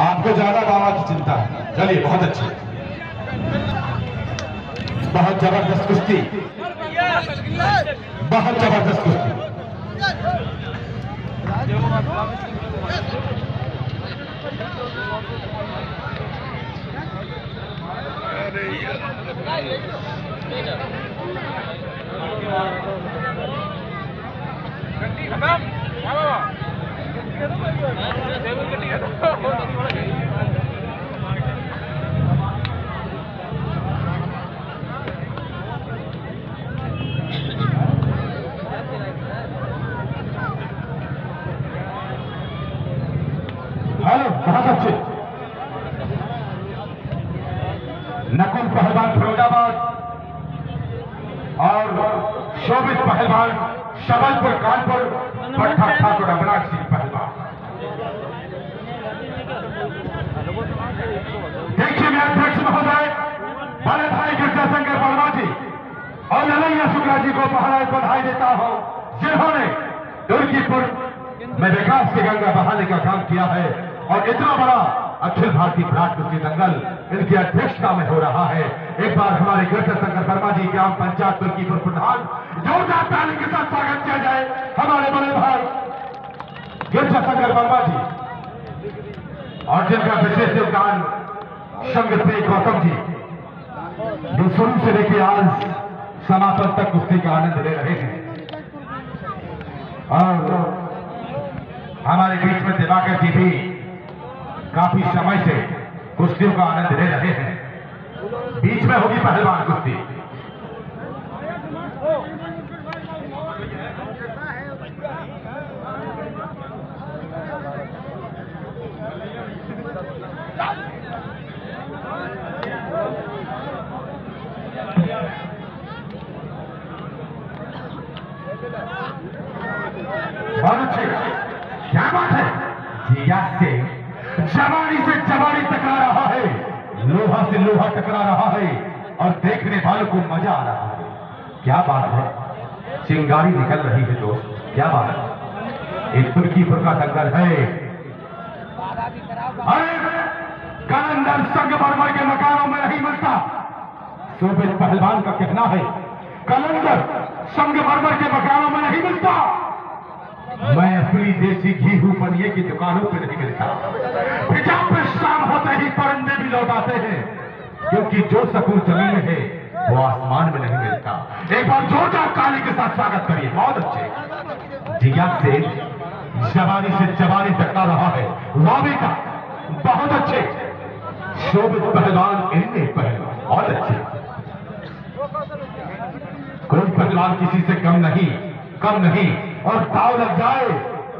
आपको ज़्यादा बाबा की चिंता है। चलिए, बहुत अच्छी। बहुत ज़बरदस्त कुश्ती। बहुत ज़बरदस्त कुश्ती। हेलो अच्छे नकुल पहलवान फिरोजाबाद और शोभित पहलवान शबलपुर, कानपुर भट्टा ठाकुर अमराज सिंह पहलवान। देखिए मैं अध्यक्ष महोदय बड़े भाई गिरजा शंकर वर्मा जी और ललैया शुक्ला जी को बहराए बधाई देता हूँ। जिन्होंने दुर्गीपुर में विकास की गंगा बहाने का काम किया है और इतना बड़ा अखिल भारतीय कुश्ती दंगल इनकी अध्यक्षता में हो रहा है। एक बार हमारे गिरजा शंकर वर्मा जी ग्राम पंचायत तुर्कीपुर प्रधान जोरदार ताली के साथ स्वागत किया जाए हमारे बड़े भाई। गिरजा शंकर वर्मा जी और जिनका विशेष योगदान संगत गौतम जी, जो शुरू से लेकर आज समापन तक कुश्ती का आनंद ले रहे हैं। और हमारे बीच में दिवाकर जी भी काफ़ी समय से कुश्तियों का आनंद ले रहे हैं। बीच में होगी पहलवान कुश्ती। बहुत अच्छे। क्या बात है? जिया से जवानी से जवानी टकरा रहा है। लोहा से लोहा टकरा रहा है और देखने वालों को मज़ा आ रहा है। क्या बात है? चिंगारी निकल रही है दोस्त। क्या बात है? एक तुर्कीपुर का दंगल है। अरे, कलंदर संगमरमर के मकानों में नहीं मिलता। शोभित पहलवान का कहना है, कलंदर संगमरमर के मकानों में नहीं मिलता। मैं अपनी देसी घी हूँ पनिए की दुकानों पे नहीं मिलता। हिजाब पे शाम होते ही परिंदे भी लौट आते हैं, क्योंकि जो सकून ज़मीन है, वो आसमान में नहीं मिलता। एक बार जो जोरदार काली के साथ स्वागत करिए, बहुत अच्छे। जिया से जवानी से जवानी टकरा रहा है, वावी का, बहुत अच्छे। शोभित पहलवान इनमें पहलवान, बहुत अच्छे। कोई पहलवान किसी से कम नहीं कम नहीं। और ताव लग जाए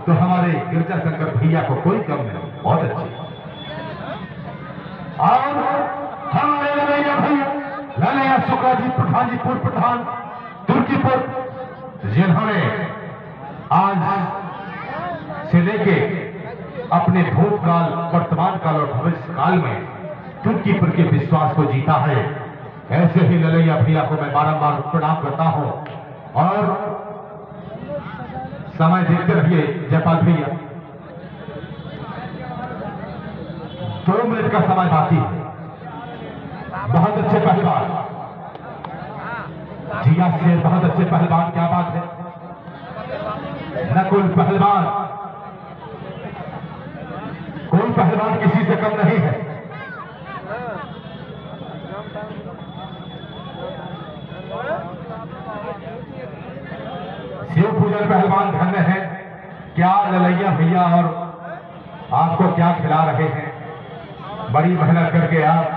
तो हमारे गिरजा शंकर भैया को कोई कम नहीं। बहुत अच्छे। और हमारे ललैया भैया शुक्ला जी प्रधान जी पूर्व प्रधान, तुर्कीपुर, जिन्होंने आज से लेके अपने भूतकाल, वर्तमान काल और भविष्य काल में तुर्कीपुर के विश्वास को जीता है। ऐसे ही ललैया भैया को मैं बारंबार प्रणाम करता हूँ। और समय देखते रहिए, जयपाल भैया। दो मिनट का समय बाकी बहुत अच्छे पहलवान। जिया से बहुत अच्छे पहलवान, क्या बात है? नकुल पहलवान। कोई पहलवान किसी से कम नहीं है। शिव पूजन पहलवान। क्या ललैया भैया और आपको क्या खिला रहे हैं? बड़ी मेहनत करके आप।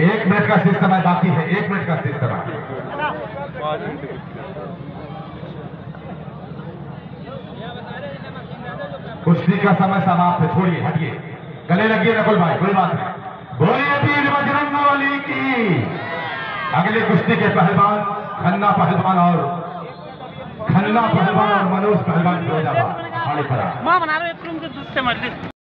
एक मिनट का शेष समय बाकी है। एक मिनट का शेष समय कुश्ती का समय समाप्त है, छोड़िए, हटिए। गले लगी नकुल भाई, कोई बात नहीं। बोलिए वीर बजरंग वाली की। अगले कुश्ती के पहलवान, खन्ना पहलवान और खन्ना पहलवान और मनोज पहलवान फिरोजाबाद